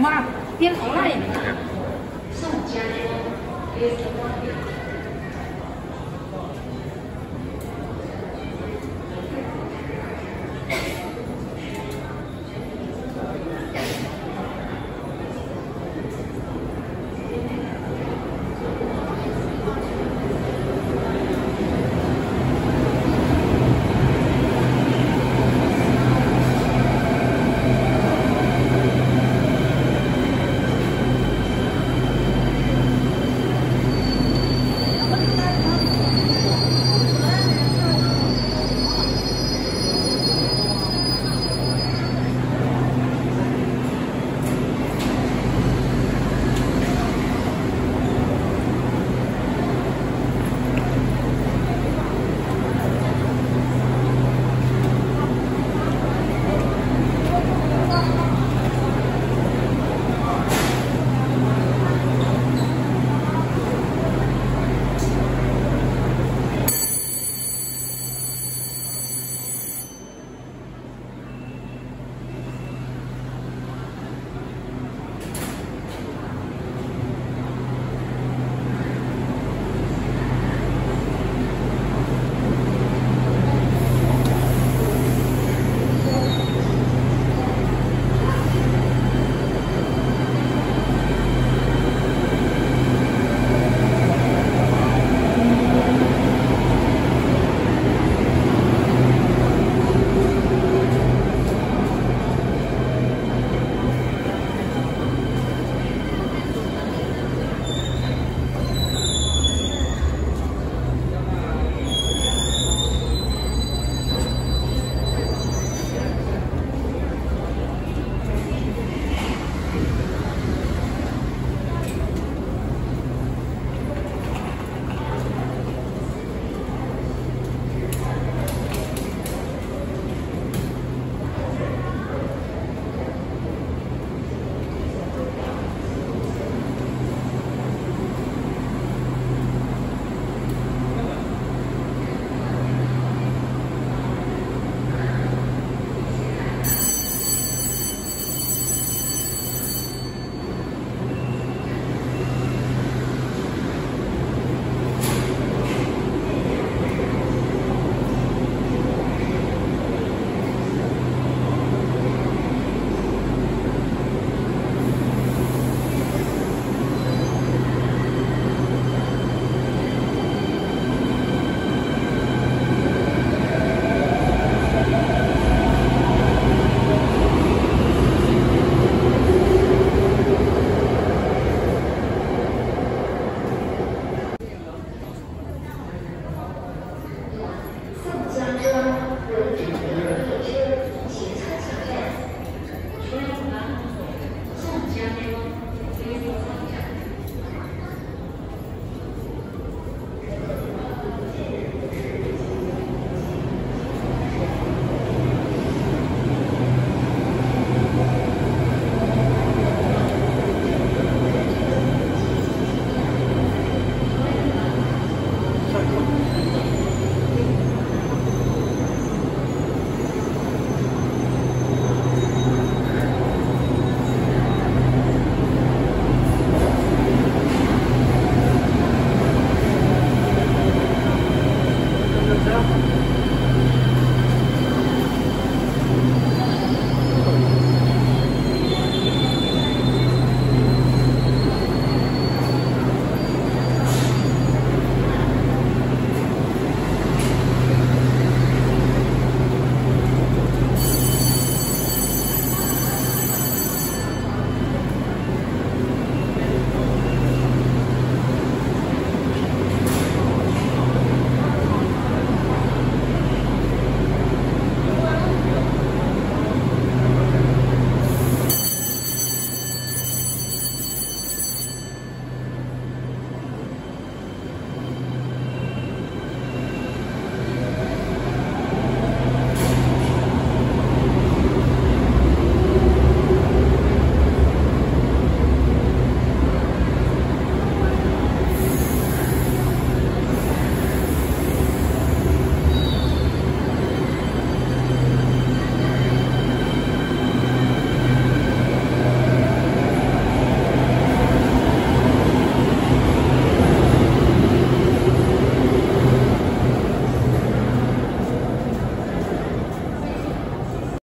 妈话，头话也没有。送家的，